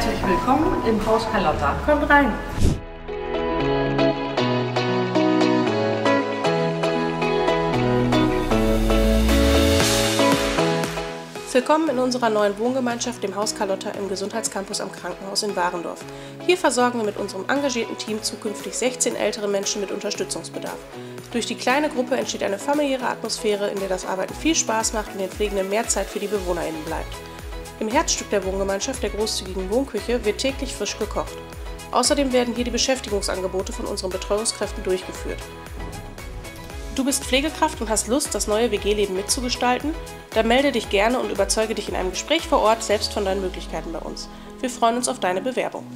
Willkommen im Haus Carlotta. Kommt rein. Willkommen in unserer neuen Wohngemeinschaft, dem Haus Carlotta im Gesundheitscampus am Krankenhaus in Warendorf. Hier versorgen wir mit unserem engagierten Team zukünftig 16 ältere Menschen mit Unterstützungsbedarf. Durch die kleine Gruppe entsteht eine familiäre Atmosphäre, in der das Arbeiten viel Spaß macht und den Pflegenden mehr Zeit für die BewohnerInnen bleibt. Im Herzstück der Wohngemeinschaft, der großzügigen Wohnküche, wird täglich frisch gekocht. Außerdem werden hier die Beschäftigungsangebote von unseren Betreuungskräften durchgeführt. Du bist Pflegekraft und hast Lust, das neue WG-Leben mitzugestalten? Dann melde dich gerne und überzeuge dich in einem Gespräch vor Ort selbst von deinen Möglichkeiten bei uns. Wir freuen uns auf deine Bewerbung.